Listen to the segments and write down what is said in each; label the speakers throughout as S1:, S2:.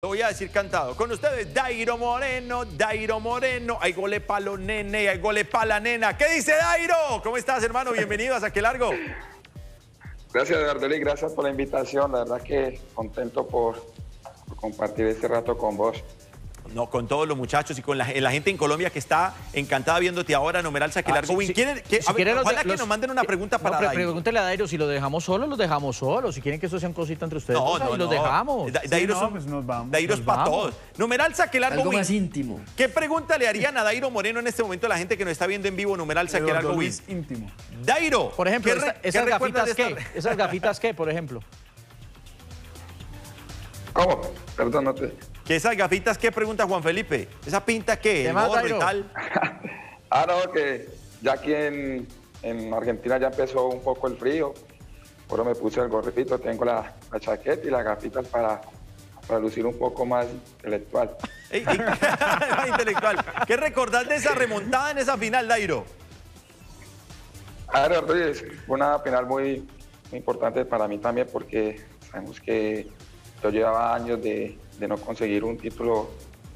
S1: Lo voy a decir cantado. Con ustedes, Dairo Moreno, Dairo Moreno. Hay gole palo nene, hay gole la nena. ¿Qué dice Dairo? ¿Cómo estás, hermano? Bienvenido a Saque Largo.
S2: Gracias, Gardeli. Gracias por la invitación. La verdad que contento por compartir este rato con vos
S1: no, con todos los muchachos y con la, gente en Colombia que está encantada viéndote ahora, Numeral Saquilargo. Ah, que, ojalá que nos manden una pregunta para
S3: no, Pregúntele a Dairo, si lo dejamos solo, los dejamos solos. Si quieren que eso sea un cosita entre ustedes, no, no, los dejamos.
S1: Dairo, pues nos vamos, Dairo es para todos. Numeral Saquilargo.
S3: Algo más íntimo.
S1: ¿Qué pregunta le harían a Dairo Moreno en este momento a la gente que nos está viendo en vivo, Numeral Saquilargo Wiz?
S3: íntimo.
S1: Dairo.
S3: Por ejemplo, esas gafitas qué? ¿Esas gafitas qué, por ejemplo?
S2: ¿Cómo? Perdón,
S1: ¿Qué esas gafitas qué pregunta Juan Felipe? ¿Esa pinta qué? ¿El gorro y tal?
S2: ah, no, que ya aquí en, Argentina ya empezó un poco el frío. Por me puse el gorrito, tengo la, chaqueta y las gafitas para, para lucir un poco más intelectual.
S1: intelectual. ¿Qué recordás de esa remontada en esa final, Dairo?
S2: Ah, fue una final muy, muy importante para mí también porque sabemos que yo llevaba años de, no conseguir un título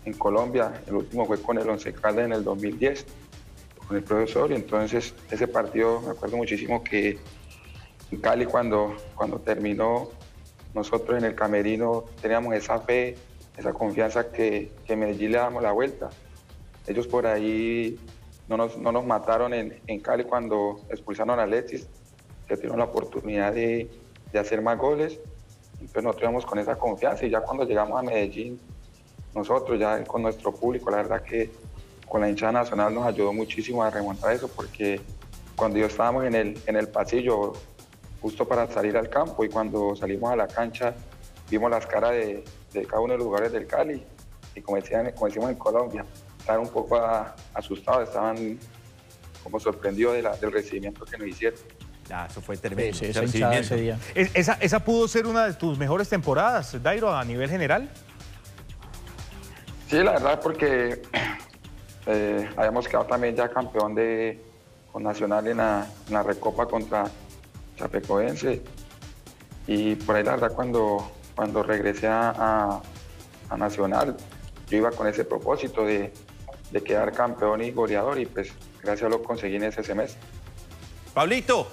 S2: en Colombia. El último fue con el Once Caldas en el 2010, con el profesor. Y entonces ese partido, me acuerdo muchísimo que en Cali cuando, cuando terminó, nosotros en el camerino teníamos esa fe, esa confianza que, que Medellín le damos la vuelta. Ellos por ahí no nos, no nos mataron en, en, Cali cuando expulsaron a Alexis, que tuvieron la oportunidad de, de hacer más goles entonces nosotros íbamos con esa confianza y ya cuando llegamos a Medellín, nosotros ya con nuestro público, la verdad que con la hinchada nacional nos ayudó muchísimo a remontar eso porque cuando yo estábamos en el, en el pasillo justo para salir al campo y cuando salimos a la cancha vimos las caras de, cada uno de los lugares del Cali y como, decían, en Colombia, estaban un poco asustados, estaban como sorprendidos del recibimiento que nos hicieron
S1: eso fue tremendo.
S3: esa, esa, pudo ser una de tus mejores temporadas, Dairo, a nivel general?
S2: Sí, la verdad, porque eh, habíamos quedado también ya campeón de con Nacional en la, Recopa contra Chapecoense. Y por ahí, la verdad, cuando, cuando regresé a, Nacional, yo iba con ese propósito de, de quedar campeón y goleador, y pues gracias a lo conseguí en ese semestre.
S1: Pablito,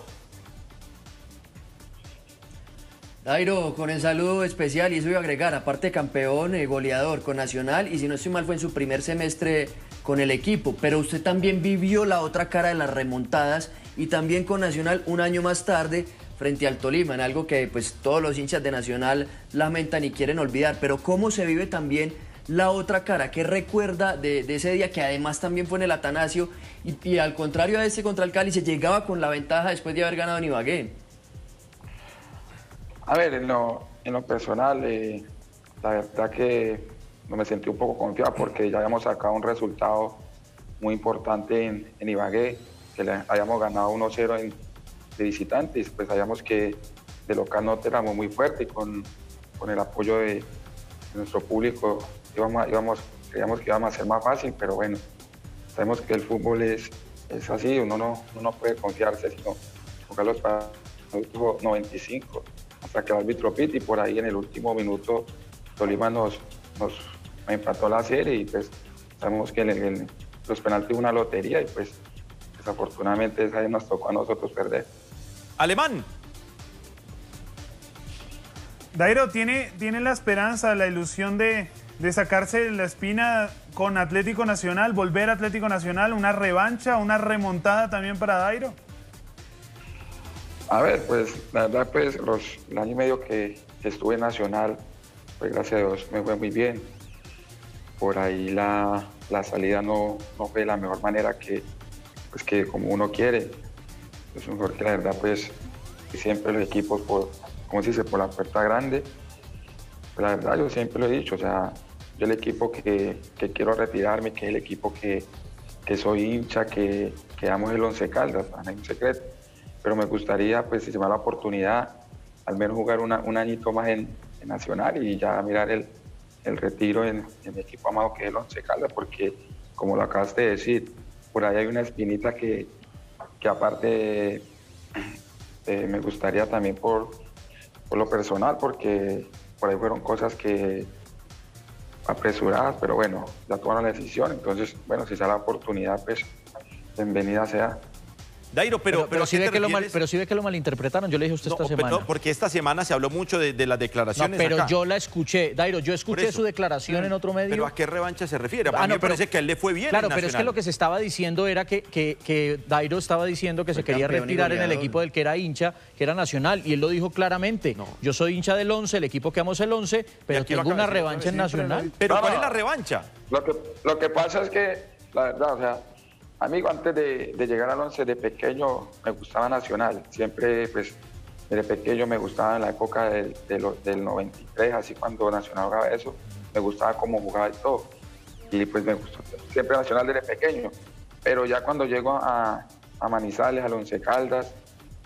S4: Dairo, con el saludo especial, y eso iba a agregar, aparte campeón, eh, goleador con Nacional, y si no estoy mal fue en su primer semestre con el equipo, pero usted también vivió la otra cara de las remontadas y también con Nacional un año más tarde frente al Tolima, en algo que pues todos los hinchas de Nacional lamentan y quieren olvidar, pero cómo se vive también la otra cara, ¿qué recuerda de, ese día que además también fue en el Atanasio y, y, al contrario a ese contra el Cali se llegaba con la ventaja después de haber ganado en Ibagué?
S2: A ver, en lo, personal, eh, la verdad que me sentí un poco confiado porque ya habíamos sacado un resultado muy importante en, Ibagué, que le habíamos ganado 1-0 de visitantes, pues sabíamos que de local no éramos muy fuerte con, con el apoyo de, nuestro público íbamos, íbamos, creíamos que íbamos a ser más fácil, pero bueno, sabemos que el fútbol es, es así, uno no, uno no puede confiarse, sino jugar los 95 hasta que el árbitro pit y por ahí en el último minuto Tolima nos, nos empató la serie y pues sabemos que en, los penaltis una lotería y pues desafortunadamente esa nos tocó a nosotros perder.
S1: Alemán.
S5: Dairo, ¿tiene, ¿tiene la esperanza, la ilusión de, de sacarse la espina con Atlético Nacional, volver a Atlético Nacional, una revancha, una remontada también para Dairo?
S2: A ver, pues la verdad, pues los, el año y medio que estuve en Nacional, pues gracias a Dios me fue muy bien. Por ahí la, salida no, no, fue de la mejor manera que, pues que como uno quiere. Es mejor que la verdad, pues siempre los equipos, por, como se dice, por la puerta grande. Pues, la verdad, yo siempre lo he dicho, o sea, yo el equipo que, quiero retirarme, que es el equipo que, soy hincha, que, que amo el Once Caldas, no hay un secreto pero me gustaría, pues, si se me da la oportunidad, al menos jugar un añito más en, Nacional y ya mirar el, retiro en, mi equipo amado que es el Once Caldas, porque, como lo acabaste de decir, por ahí hay una espinita que, que aparte eh, me gustaría también por, por lo personal, porque por ahí fueron cosas que, apresuradas, pero bueno, ya tomaron la decisión, entonces, bueno, si sale la oportunidad, pues bienvenida sea.
S1: Dairo, pero,
S6: Pero, pero,
S1: ¿a
S6: sí
S1: qué
S6: ve que lo mal- pero sí ve que lo malinterpretaron. Yo le dije a usted
S1: No,
S6: esta semana.
S1: no, porque esta semana se habló mucho de, de las
S6: No,
S1: declaraciones
S6: pero
S1: acá.
S6: yo la escuché. Dairo, yo escuché su declaración en otro medio.
S1: ¿Pero a qué revancha se refiere? A
S6: Ah,
S1: mí
S6: no,
S1: me
S6: pero-
S1: parece que a él le fue bien
S6: Claro,
S1: en
S6: pero es que lo que se estaba diciendo era que, que, que Dairo estaba diciendo que se quería retirar en el equipo del que era hincha, que era Nacional, y él lo dijo claramente. Yo soy hincha del 11, el equipo que amo es el 11, pero tengo una revancha en Nacional.
S1: Pero ¿cuál es la revancha?
S2: Lo que, lo que pasa es que, la verdad, o sea, amigo, antes de, llegar al 11 de pequeño me gustaba Nacional. Siempre, pues, desde pequeño me gustaba en la época del, de lo- del 93, así cuando Nacional jugaba eso, me gustaba cómo jugaba y todo. Y pues me gustó siempre Nacional desde pequeño. Pero ya cuando llego a, Manizales, al Once Caldas,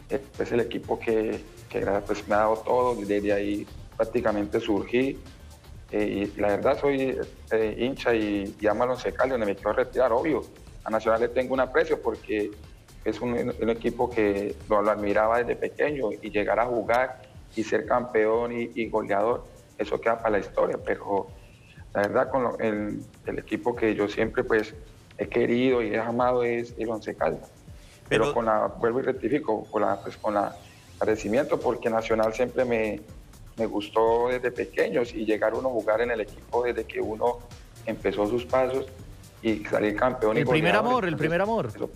S2: eh, es el equipo que, que pues, me ha dado todo. Desde ahí prácticamente surgí. Eh, y la verdad soy eh, hincha y, y amo al Once Caldas, donde me quiero retirar, obvio. A Nacional le tengo un aprecio porque es un, un equipo que lo, lo admiraba desde pequeño y llegar a jugar y ser campeón y, y goleador, eso queda para la historia, pero la verdad con lo- el, el equipo que yo siempre pues he querido y he amado es el Once Caldas. Pero,
S1: Pero-
S2: con la, vuelvo y rectifico, con la, pues con la agradecimiento porque Nacional siempre me, me gustó desde pequeños y llegar uno a jugar en el equipo desde que uno empezó sus pasos y salir campeón. y
S6: El primer
S2: goleador,
S6: amor, el primer amor.
S2: Eso, eso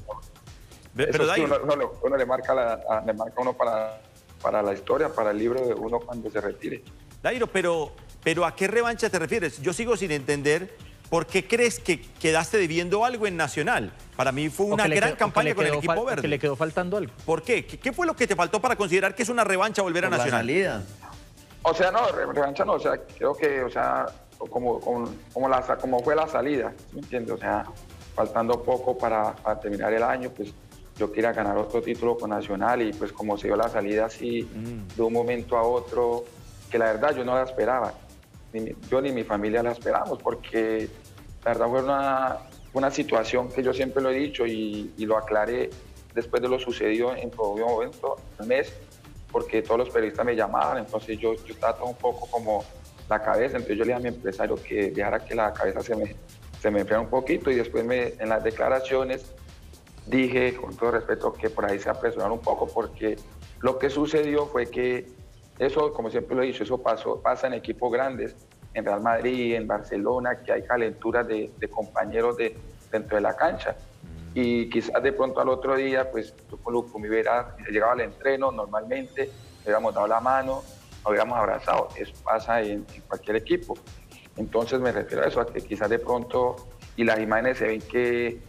S1: Pero
S2: sí,
S1: Dairo,
S2: uno, uno le- uno le marca, la, a- le marca uno para, para la historia, para el libro de uno cuando se retire.
S1: Dairo, pero, pero ¿a qué revancha te refieres? Yo sigo sin entender por qué crees que quedaste debiendo algo en Nacional. Para mí fue una gran
S6: quedó-
S1: campaña con el equipo verde.
S6: Que le quedó faltando algo.
S1: ¿Por qué? qué? qué fue lo que te faltó para considerar que es una revancha volver a
S4: Por la
S1: Nacional?
S4: salida.
S2: O sea, no, re- revancha no, o sea, creo que, o sea, como, como, como, la, como fue la salida, ¿sí me entiendes? O sea, faltando poco para, para terminar el año, pues yo quería ganar otro título con Nacional y pues como se dio la salida así de un momento a otro, que la verdad yo no la esperaba, ni yo ni mi familia la esperamos, porque la verdad fue una, una situación que yo siempre lo he dicho y, y lo aclaré después de lo sucedido en todo momento, el mes, porque todos los periodistas me llamaban, entonces yo, yo estaba todo un poco como la cabeza, entonces yo le dije a mi empresario que dejara que la cabeza se me, se me enfriara un poquito y después me, en las declaraciones dije con todo respeto que por ahí se apresuraron un poco porque lo que sucedió fue que eso, como siempre lo he dicho, eso pasó, pasa en equipos grandes, en Real Madrid, en Barcelona, que hay calenturas de, de compañeros de, dentro de la cancha. Y quizás de pronto al otro día, pues yo con Lucumi hubiera llegado al entreno normalmente, le hubiéramos dado la mano, nos hubiéramos abrazado. Eso pasa en, cualquier equipo. Entonces me refiero a eso, a que quizás de pronto, y las imágenes se ven que,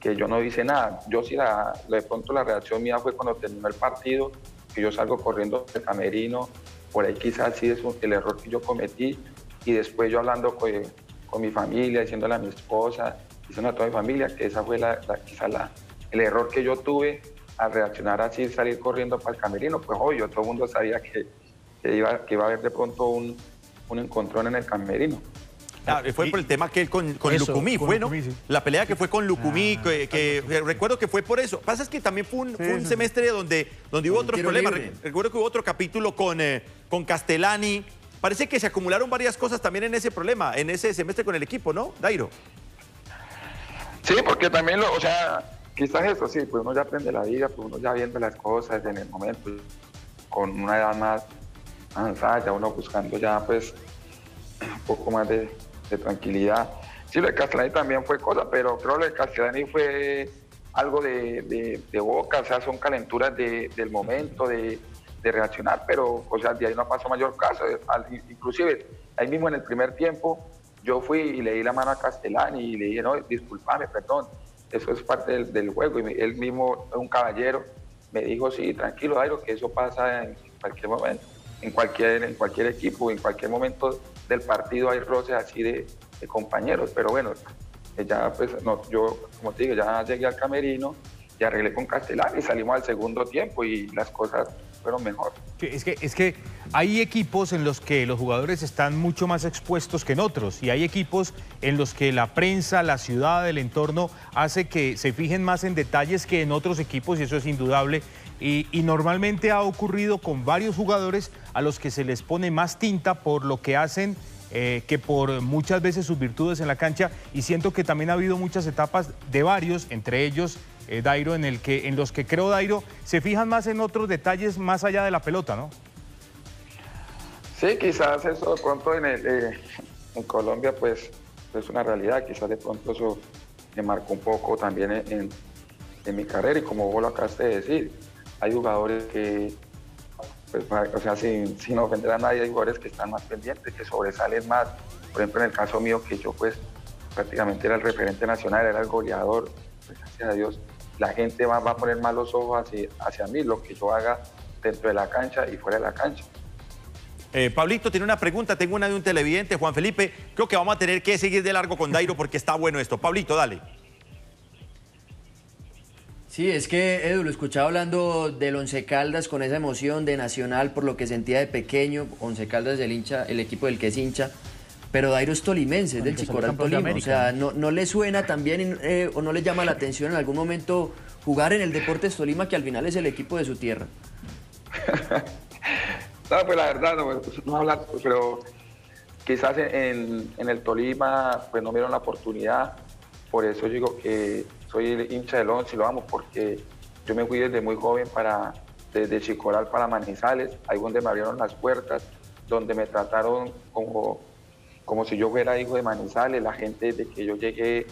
S2: que yo no hice nada. Yo sí, la, de pronto la reacción mía fue cuando terminó el partido, que yo salgo corriendo del camerino, por ahí quizás sí es el error que yo cometí, y después yo hablando con, con mi familia, diciéndole a mi esposa, diciendo a toda mi familia que esa fue la, quizás la, el error que yo tuve al reaccionar así, salir corriendo para el camerino, pues obvio, todo mundo sabía que, que iba, que iba a haber de pronto un, un encontrón en el camerino.
S1: Claro, fue por el tema que él con, con
S6: Eso,
S1: Lucumí,
S3: con
S1: fue, ¿no?
S3: Lucumí, sí.
S1: La pelea que fue con Lucumí, que, que- recuerdo que fue por eso. Pasa es que también fue un, fue un
S5: sí, sí.
S1: semestre donde, donde hubo otros problemas.
S4: libre.
S1: Recuerdo que hubo otro capítulo con, eh, con Castellani. Parece que se acumularon varias cosas también en ese problema, en ese semestre con el equipo, ¿no, Dairo?
S2: Sí, porque también, lo, o sea, quizás eso, sí, pues uno ya aprende la vida, pues uno ya viendo las cosas en el momento, con una edad más avanzada, ya uno buscando ya pues un poco más de, tranquilidad. Sí, lo de Castellani también fue cosa, pero creo que lo de Castellani fue algo de, boca, o sea, son calenturas de- del momento, de, reaccionar, pero, o sea, de ahí no pasó mayor caso. Al- inclusive, ahí mismo en el primer tiempo, yo fui y le di la mano a Castellani y le dije, no, disculpame, perdón, eso es parte del, juego. Y él mismo, un caballero, me dijo, sí, tranquilo, Dairo, que eso pasa en cualquier momento, en cualquier, en cualquier equipo, en cualquier momento del partido hay roces así de, de compañeros, pero bueno, eh, ya pues, no, yo, como te digo, ya llegué al camerino y arreglé con Castellani y salimos al segundo tiempo y las cosas fueron mejor.
S3: Sí, Es que, es que hay equipos en los que los jugadores están mucho más expuestos que en otros y hay equipos en los que la prensa, la ciudad, el entorno hace que se fijen más en detalles que en otros equipos y eso es indudable. Y, normalmente ha ocurrido con varios jugadores a los que se les pone más tinta por lo que hacen eh, que por muchas veces sus virtudes en la cancha. Y siento que también ha habido muchas etapas de varios, entre ellos eh, Dairo, en, el que, en los que creo, Dairo, se fijan más en otros detalles más allá de la pelota, ¿no?
S2: Sí, quizás eso de pronto en, eh, Colombia pues es una realidad, quizás de pronto eso me marcó un poco también en, en mi carrera y como vos lo acabaste de decir, hay jugadores que, pues, o sea, sin, sin ofender a nadie, hay jugadores que están más pendientes, que sobresalen más. Por ejemplo, en el caso mío, que yo pues prácticamente era el referente nacional, era el goleador, pues gracias a Dios, la gente va, va a poner más los ojos hacia, hacia mí, lo que yo haga dentro de la cancha y fuera de la cancha.
S1: Eh, Pablito tiene una pregunta, tengo una de un televidente, Juan Felipe. Creo que vamos a tener que seguir de largo con Dairo porque está bueno esto. Pablito, dale.
S4: Sí, es que Edu lo escuchaba hablando del Once Caldas con esa emoción de Nacional por lo que sentía de pequeño. Once Caldas es el hincha, el equipo del que es hincha. Pero Dairo es tolimense, es del Chicorral Tolima. O sea, no, no le suena también eh, o no le llama la atención en algún momento jugar en el Deportes Tolima, que al final es el equipo de su tierra.
S2: no, pues la verdad, no, pues, no hablar, pero quizás en, en, el Tolima pues no me dieron la oportunidad. Por eso digo que soy hincha del once y lo amo, porque yo me fui desde muy joven para, desde Chicoral para Manizales, ahí donde me abrieron las puertas, donde me trataron como como si yo fuera hijo de Manizales, la gente desde que yo llegué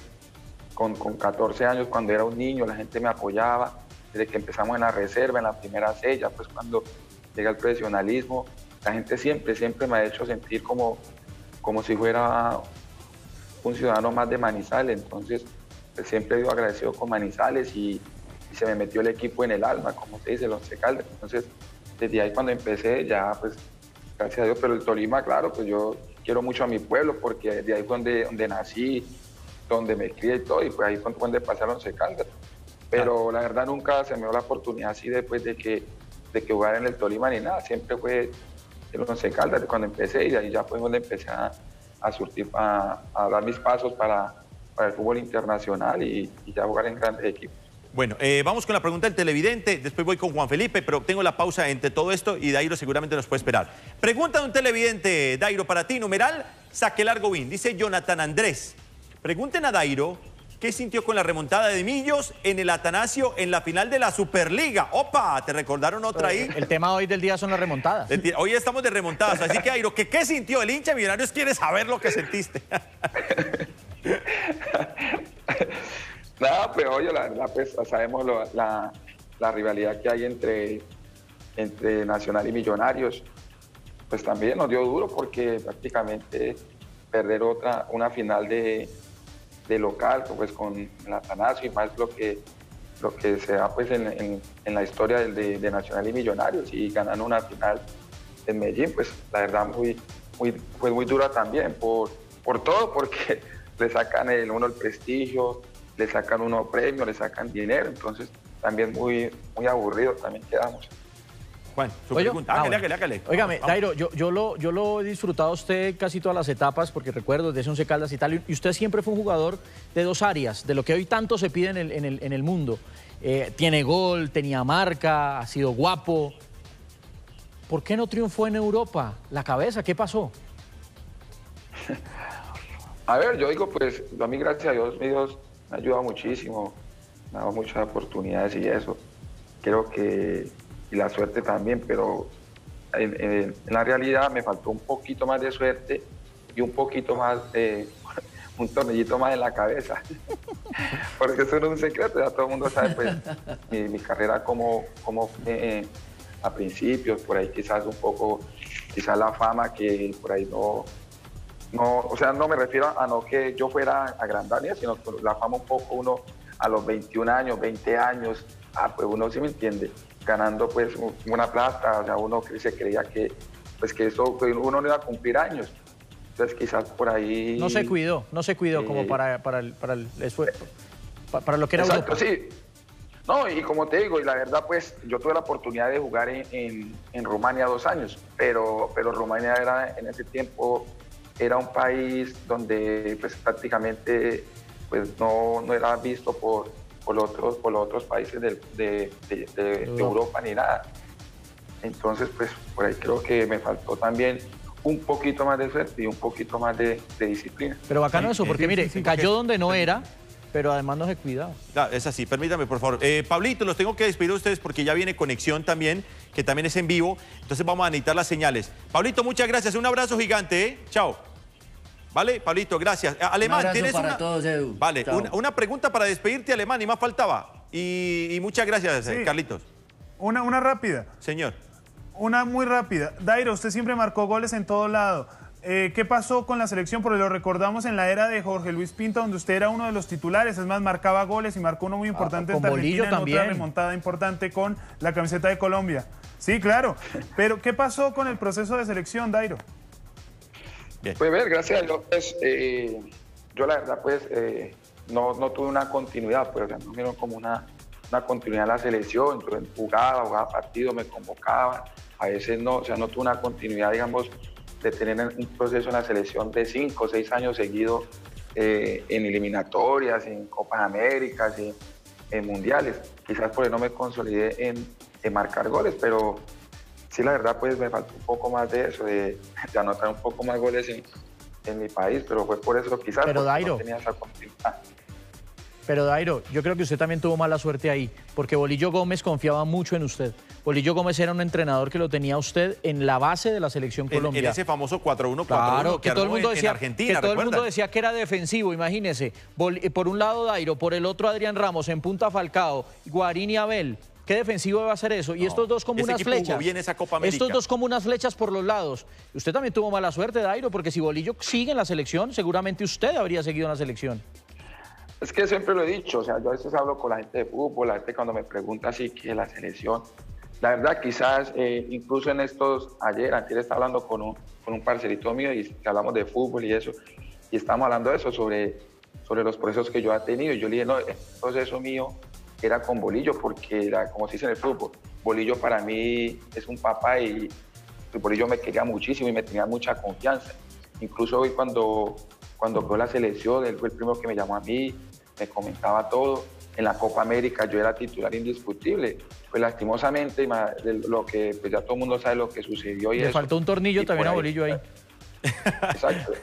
S2: con, con 14 años, cuando era un niño, la gente me apoyaba, desde que empezamos en la reserva, en la primera sella, pues cuando llega el profesionalismo, la gente siempre, siempre me ha hecho sentir como, como si fuera un ciudadano más de Manizales, entonces pues, siempre he sido agradecido con Manizales y, y, se me metió el equipo en el alma, como se dice, los Caldas, entonces desde ahí cuando empecé ya pues gracias a Dios, pero el Tolima, claro, pues yo quiero mucho a mi pueblo porque de ahí fue donde, donde nací, donde me crié y todo, y pues ahí fue donde pasaron Once Caldas. Pero la verdad nunca se me dio la oportunidad así después de que, de que jugar en el Tolima ni nada, siempre fue el Once Caldas cuando empecé y de ahí ya fue donde empecé a, a surtir, a, a, dar mis pasos para, para el fútbol internacional y, y ya jugar en grandes equipos.
S1: Bueno, eh, vamos con la pregunta del televidente, después voy con Juan Felipe, pero tengo la pausa entre todo esto y Dairo seguramente nos puede esperar. Pregunta de un televidente, Dairo, para ti, numeral, saque largo win, dice Jonathan Andrés. Pregunten a Dairo qué sintió con la remontada de Millos en el Atanasio en la final de la Superliga. ¡Opa! ¿Te recordaron otra ahí?
S6: El tema hoy del día son las remontadas.
S1: Hoy estamos de remontadas, así que Dairo, ¿qué, qué sintió el hincha Millonarios? Quiere saber lo que sentiste.
S2: Nada, pero oye, la verdad, pues sabemos la, la, rivalidad que hay entre, entre Nacional y Millonarios. Pues también nos dio duro porque prácticamente perder otra, una final de, de local, pues con Atanasio y más lo que, lo que se da pues en, en, la historia de, de, Nacional y Millonarios y ganando una final en Medellín, pues la verdad muy, muy, fue muy dura también por, por todo, porque le sacan el, uno el prestigio, le sacan uno premio, le sacan dinero, entonces también muy, muy aburrido también quedamos.
S1: Juan, su pregunta. Hágale, hágale, hágale.
S6: Óigame, Dairo, yo, yo, lo, yo lo he disfrutado a usted casi todas las etapas, porque recuerdo desde Once Caldas y tal, y usted siempre fue un jugador de dos áreas, de lo que hoy tanto se pide en el, en el, en el mundo. Eh, tiene gol, tenía marca, ha sido guapo. ¿Por qué no triunfó en Europa? La cabeza, ¿qué pasó?
S2: A ver, yo digo, pues, a mí gracias a Dios, mi Dios me ha ayudado muchísimo, me ha dado muchas oportunidades y eso. Creo que, y la suerte también, pero en, en, en, la realidad me faltó un poquito más de suerte y un poquito más de, un tornillito más en la cabeza. Porque eso no es un secreto, ya todo el mundo sabe pues mi, mi carrera como, como eh, a principios, por ahí quizás un poco, quizás la fama que por ahí no, no, o sea, no me refiero a no que yo fuera a Grandania, sino que la fama un poco uno a los 21 años, 20 años, ah, pues uno sí me entiende, ganando pues una plata, o sea, uno se creía que, pues que eso, uno no iba a cumplir años. Entonces quizás por ahí...
S6: No se cuidó, no se cuidó eh, como para, para, el, para el esfuerzo, para, para lo que era
S2: exacto,
S6: Europa.
S2: sí. No, y como te digo, y la verdad, pues yo tuve la oportunidad de jugar en, en, en Rumania dos años, pero, pero Rumania era en ese tiempo era un país donde pues, prácticamente pues, no, no era visto por, por, otros, por los otros países de, de, de, de Europa. Europa ni nada. Entonces, pues por ahí creo que me faltó también un poquito más de suerte y un poquito más de, disciplina.
S6: Pero bacano eso, porque mire, cayó donde no era, pero además no se cuidado.
S1: es así, permítame por favor. Eh, Pablito, los tengo que despedir a ustedes porque ya viene conexión también, que también es en vivo, entonces vamos a necesitar las señales. Pablito, muchas gracias, un abrazo gigante, ¿eh? Chao. Vale, Pablito, gracias. Alemán,
S4: tienes para una... todos, Edu.
S1: Vale, una, pregunta para despedirte, Alemán, y más faltaba. Y, muchas gracias, eh, Carlitos.
S5: Una, una rápida.
S1: Señor.
S5: Una muy rápida. Dairo, usted siempre marcó goles en todo lado. Eh, ¿Qué pasó con la selección? Porque lo recordamos en la era de Jorge Luis Pinto, donde usted era uno de los titulares, es más, marcaba goles y marcó uno muy importante
S6: ah,
S5: en Argentina,
S6: también.
S5: otra remontada importante con la camiseta de Colombia. Sí, claro. Pero, ¿qué pasó con el proceso de selección, Dairo?
S2: Pues ver, gracias a Dios, pues, eh, yo la verdad, pues, eh, no, no, tuve una continuidad, pues, o no vieron como una, una continuidad en la selección, entonces jugaba, jugaba partido, me convocaba, a veces no, o sea, no tuve una continuidad, digamos, de tener un proceso en la selección de cinco o seis años seguidos eh, en eliminatorias, en Copas Américas, en, en, mundiales. Quizás por eso no me consolidé en, en, marcar goles, pero sí, la verdad, pues me faltó un poco más de eso, de, de anotar un poco más goles en, en, mi país, pero fue por eso quizás
S6: pero,
S2: no tenía esa continuidad.
S6: Pero Dairo, yo creo que usted también tuvo mala suerte ahí, porque Bolillo Gómez confiaba mucho en usted. Bolillo Gómez era un entrenador que lo tenía usted en la base de la selección Colombia.
S1: En, ese famoso 4-1-4-1
S6: claro,
S1: que,
S6: todo el mundo decía,
S1: Argentina,
S6: Que todo el mundo decía que era defensivo, imagínese. Eh, por un lado Dairo, por el otro Adrián Ramos, en punta Falcao, Guarín y Abel. ¿Qué defensivo va a ser eso? Y estos dos como unas flechas.
S1: Bien esa Copa.
S6: Estos dos como unas flechas por los lados. Usted también tuvo mala suerte, Dairo, porque si Bolillo sigue en la selección, seguramente usted habría seguido en la selección.
S2: Es que siempre lo he dicho, o sea, yo a veces hablo con la gente de fútbol, la gente cuando me pregunta así que la selección, la verdad quizás eh, incluso en estos, ayer, ayer estaba hablando con un, con un parcerito mío y hablamos de fútbol y eso, y estamos hablando de eso, sobre, sobre los procesos que yo he tenido, y yo le dije, no, el proceso mío era con Bolillo, porque era, como se dice en el fútbol, Bolillo para mí es un papá y Bolillo me quería muchísimo y me tenía mucha confianza. Incluso hoy cuando cuando fue la selección, él fue el primero que me llamó a mí, me comentaba todo. En la Copa América yo era titular indiscutible. Pues lastimosamente, lo que pues ya todo el mundo sabe lo que sucedió. Y
S6: Le faltó un tornillo también a Bolillo ahí.
S2: Exacto.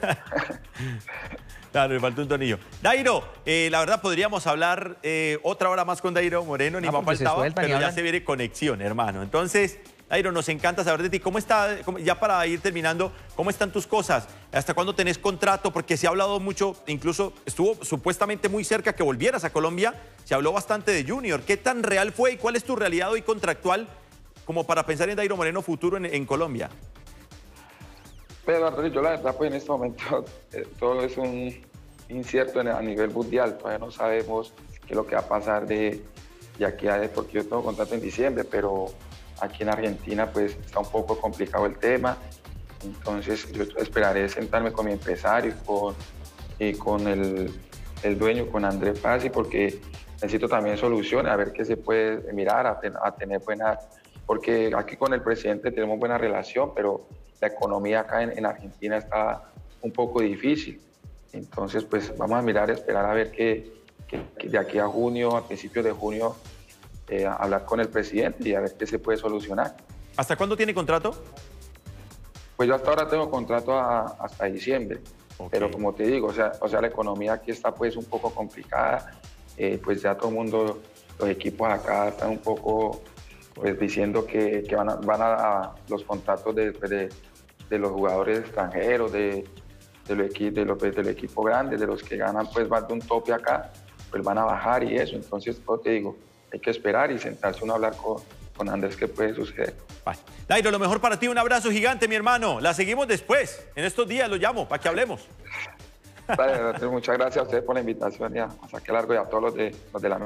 S1: Claro, le faltó un tornillo. Dairo, eh, la verdad podríamos hablar eh, otra hora más con Dairo Moreno, ni ah, más faltaba, pero ya se viene conexión, hermano. Entonces, Dairo, nos encanta saber de ti. ¿Cómo está, ya para ir terminando, cómo están tus cosas? ¿Hasta cuándo tenés contrato? Porque se ha hablado mucho, incluso estuvo supuestamente muy cerca que volvieras a Colombia. Se habló bastante de Junior. ¿Qué tan real fue y cuál es tu realidad hoy contractual como para pensar en Dairo Moreno futuro en, Colombia?
S2: Pero yo la verdad, pues en este momento eh, todo es un incierto a nivel mundial. Todavía no sabemos qué es lo que va a pasar de, de aquí a porque yo tengo contrato en diciembre, pero Aquí en Argentina pues está un poco complicado el tema, entonces yo esperaré sentarme con mi empresario con, y con el, el, dueño, con Andrés Pazzi, porque necesito también soluciones, a ver qué se puede mirar, a, a tener buena, porque aquí con el presidente tenemos buena relación, pero la economía acá en, en Argentina está un poco difícil. Entonces, pues vamos a mirar, esperar a ver qué de aquí a junio, a principios de junio, eh, hablar con el presidente y a ver qué se puede solucionar.
S1: ¿Hasta cuándo tiene contrato?
S2: Pues yo hasta ahora tengo contrato hasta diciembre, pero como te digo, o sea, o sea, la economía aquí está pues un poco complicada, eh, pues ya todo el mundo, los equipos acá están un poco pues diciendo que, que van, a, van a, los contratos de, de, de, los jugadores extranjeros, de, de, los de los, del equipo grande, de los que ganan pues más de un tope acá, pues van a bajar y eso, entonces, como te digo, hay que esperar y sentarse uno a hablar con, con Andrés qué puede suceder.
S1: Dairo, lo mejor para ti, un abrazo gigante, mi hermano. La seguimos después. En estos días lo llamo para que hablemos.
S2: Vale, muchas gracias a ustedes por la invitación y a, a Saque Largo y a todos los de, los de la